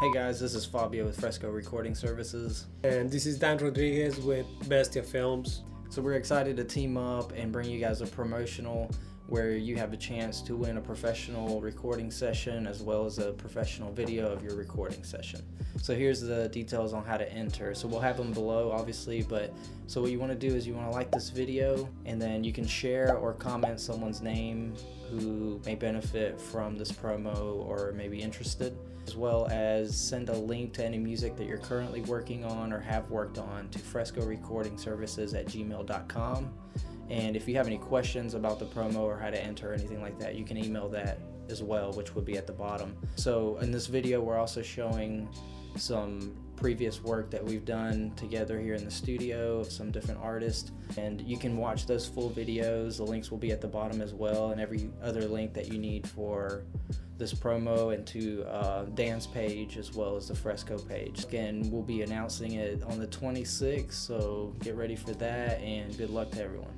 Hey guys, this is Fabio with Fresco Recording Services. And this is Dan Rodriguez with Bestia Films. So we're excited to team up and bring you guys a promotional where you have a chance to win a professional recording session as well as a professional video of your recording session. So here's the details on how to enter. So we'll have them below obviously, but so what you want to do is you want to like this video and then you can share or comment someone's name who may benefit from this promo or may be interested, as well as send a link to any music that you're currently working on or have worked on to fresco recording services at gmail.com. And if you have any questions about the promo or how to enter or anything like that, you can email that as well, which would be at the bottom. So in this video, we're also showing some previous work that we've done together here in the studio of some different artists and you can watch those full videos the links will be at the bottom as well and every other link that you need for this promo and to uh, Dan's page as well as the Fresco page. Again, we'll be announcing it on the 26th, so get ready for that and good luck to everyone.